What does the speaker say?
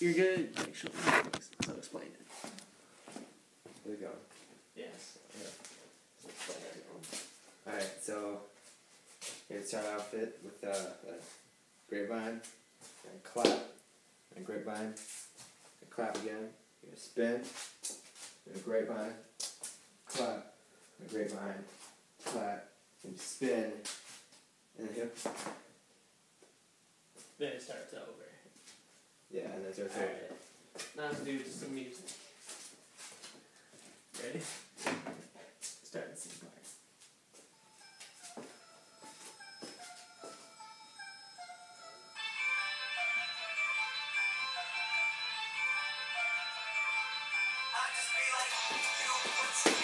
You're good. Actually, so explain it. Where we go? Yes. Yeah. So explain it to 'em. Alright, so here's our outfit with uh, the grapevine, and clap, and grapevine, and clap again, you're gonna spin, and grapevine, clap, and grapevine, clap, and spin, and here, Then it starts over. Yeah, and that's our third. Alright. Now let's do some music. Ready? Start the scene part. Go.